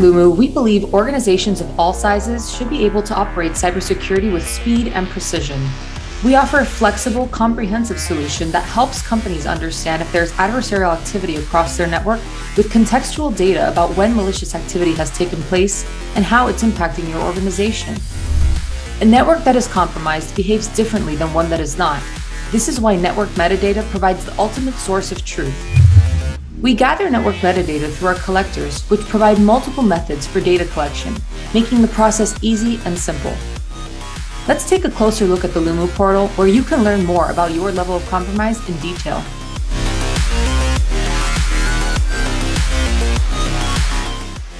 Lumu, we believe organizations of all sizes should be able to operate cybersecurity with speed and precision. We offer a flexible, comprehensive solution that helps companies understand if there's adversarial activity across their network with contextual data about when malicious activity has taken place and how it's impacting your organization. A network that is compromised behaves differently than one that is not. This is why network metadata provides the ultimate source of truth. We gather network metadata through our collectors, which provide multiple methods for data collection, making the process easy and simple. Let's take a closer look at the Lumu portal where you can learn more about your level of compromise in detail.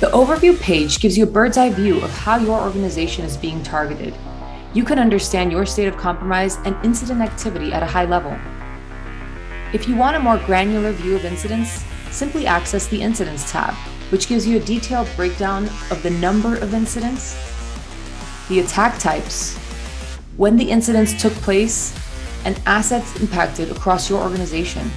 The overview page gives you a bird's eye view of how your organization is being targeted. You can understand your state of compromise and incident activity at a high level. If you want a more granular view of incidents, simply access the Incidents tab, which gives you a detailed breakdown of the number of incidents, the attack types, when the incidents took place, and assets impacted across your organization.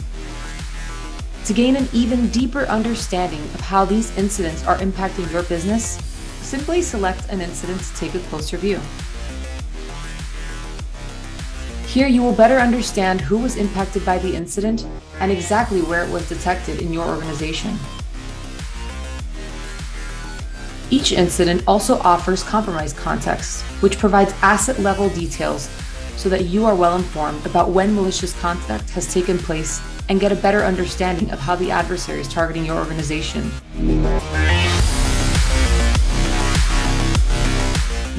To gain an even deeper understanding of how these incidents are impacting your business, simply select an incident to take a closer view. Here you will better understand who was impacted by the incident and exactly where it was detected in your organization. Each incident also offers compromise context, which provides asset level details so that you are well informed about when malicious contact has taken place and get a better understanding of how the adversary is targeting your organization.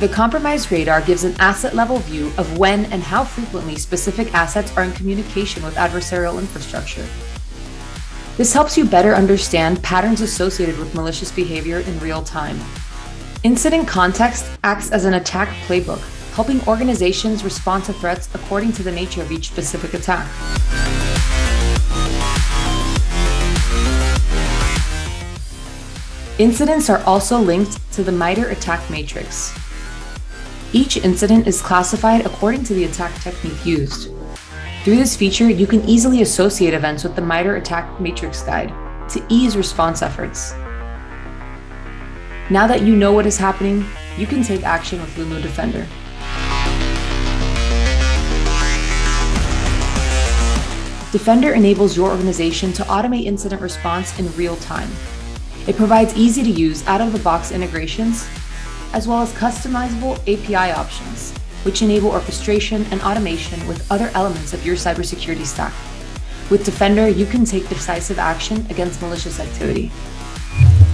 The Compromise Radar gives an asset level view of when and how frequently specific assets are in communication with adversarial infrastructure. This helps you better understand patterns associated with malicious behavior in real time. Incident context acts as an attack playbook, helping organizations respond to threats according to the nature of each specific attack. Incidents are also linked to the MITRE attack matrix, each incident is classified according to the attack technique used. Through this feature, you can easily associate events with the MITRE Attack Matrix Guide to ease response efforts. Now that you know what is happening, you can take action with Lumu Defender. Defender enables your organization to automate incident response in real time. It provides easy to use out of the box integrations as well as customizable API options, which enable orchestration and automation with other elements of your cybersecurity stack. With Defender, you can take decisive action against malicious activity.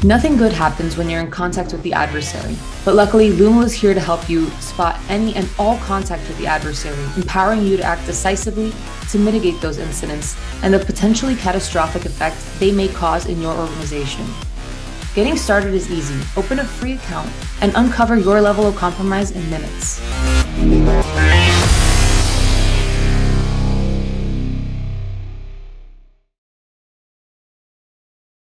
Nothing good happens when you're in contact with the adversary, but luckily Lumu is here to help you spot any and all contact with the adversary, empowering you to act decisively to mitigate those incidents and the potentially catastrophic effect they may cause in your organization. Getting started is easy. Open a free account and uncover your level of compromise in minutes.